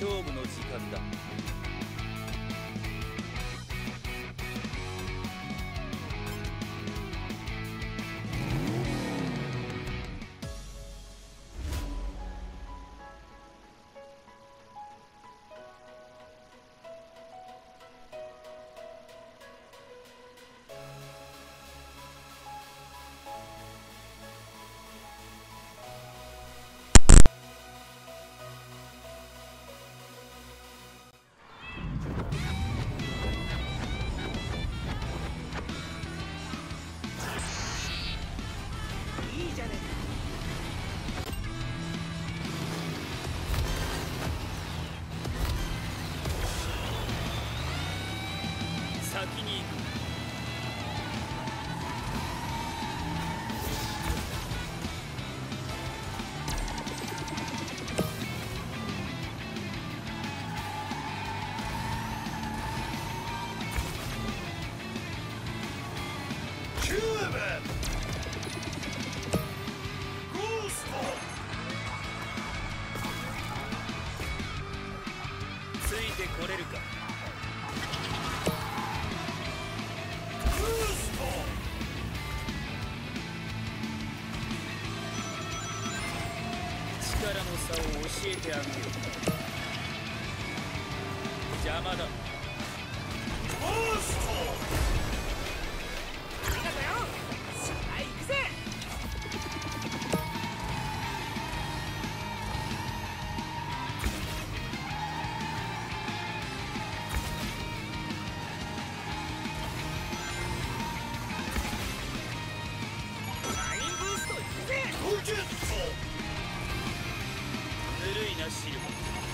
всем, но 先に行く。力の差を教えてあげよう邪魔だ。類なしよ。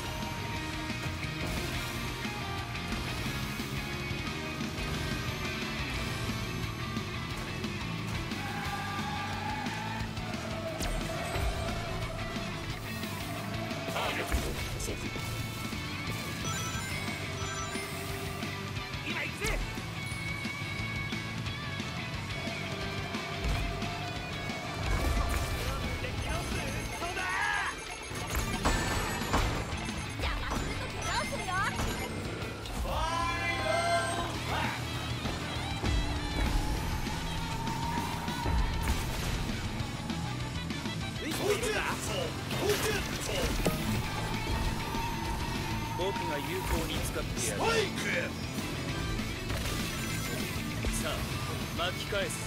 き返す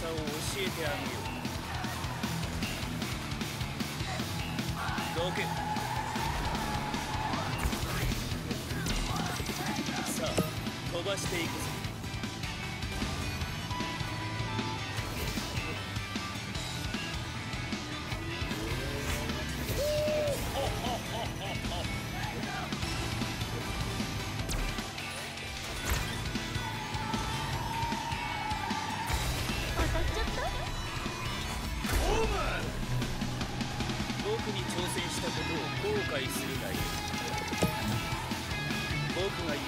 さを教えてあげよ。うどけ。さあ飛ばしていく。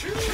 Shoot.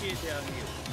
谢谢你。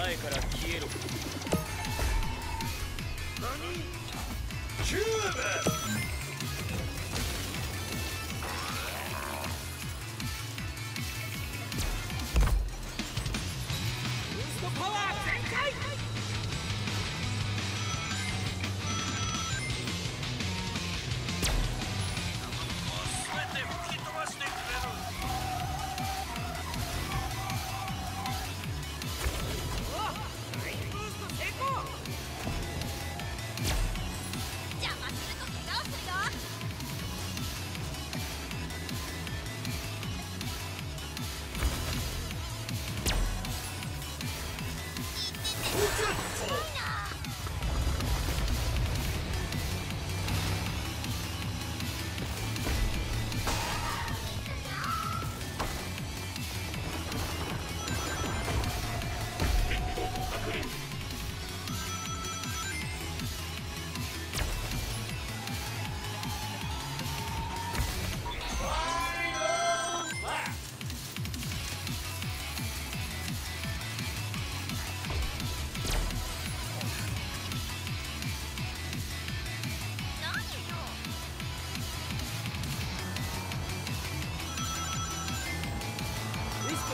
前から消えろ。何?キューブ!パワー全開!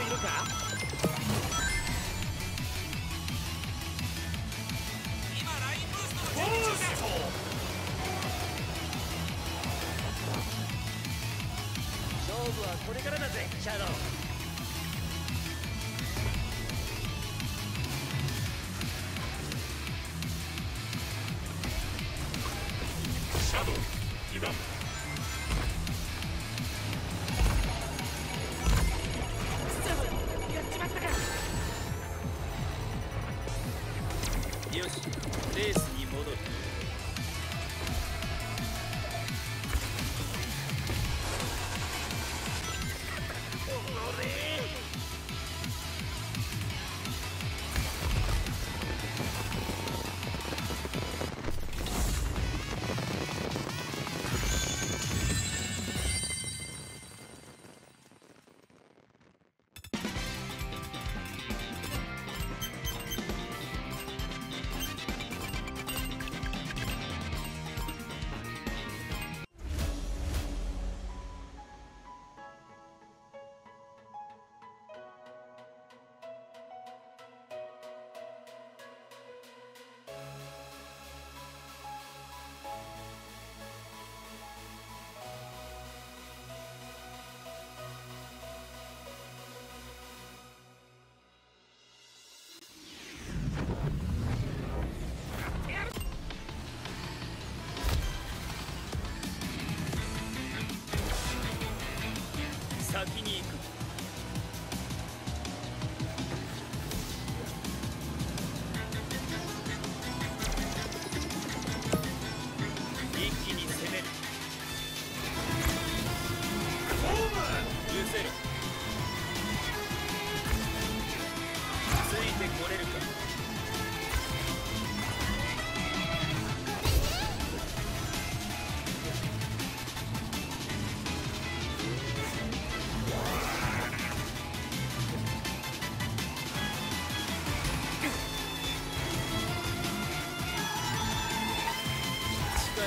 いるか？よしレースに戻る。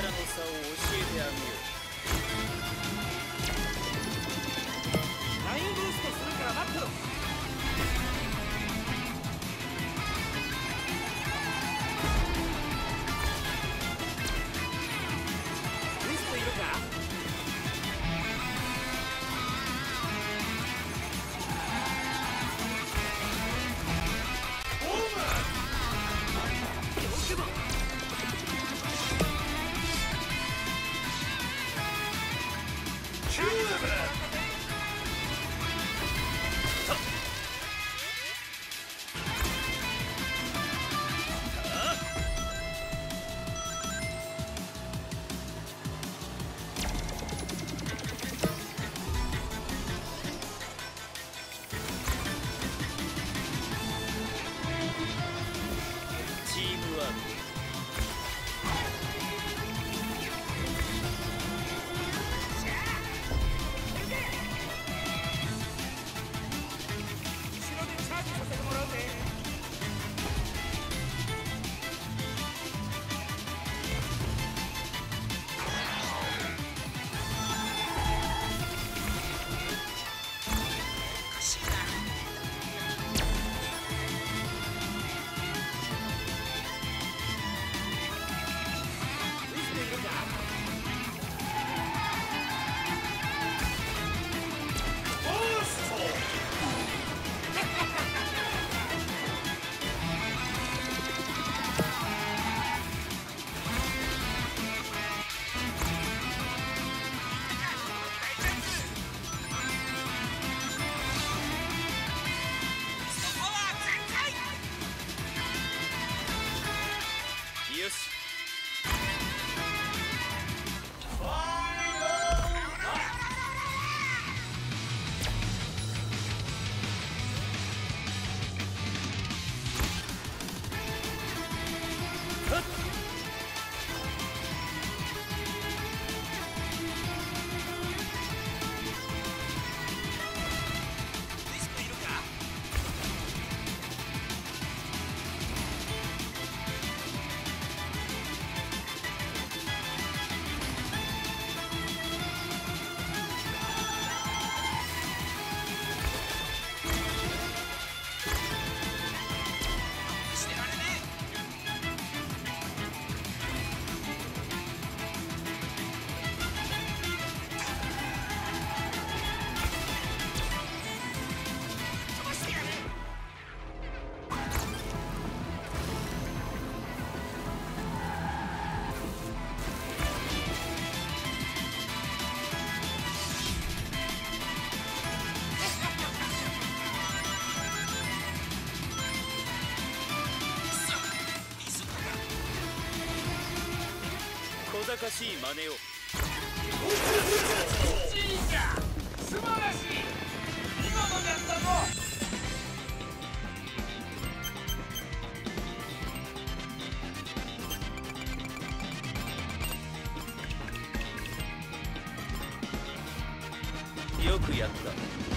力の差を教えてあげようラインブーストするから待ってろ。ざかしい真似を。じいちゃん素晴らしい。見事だったぞ。よくやった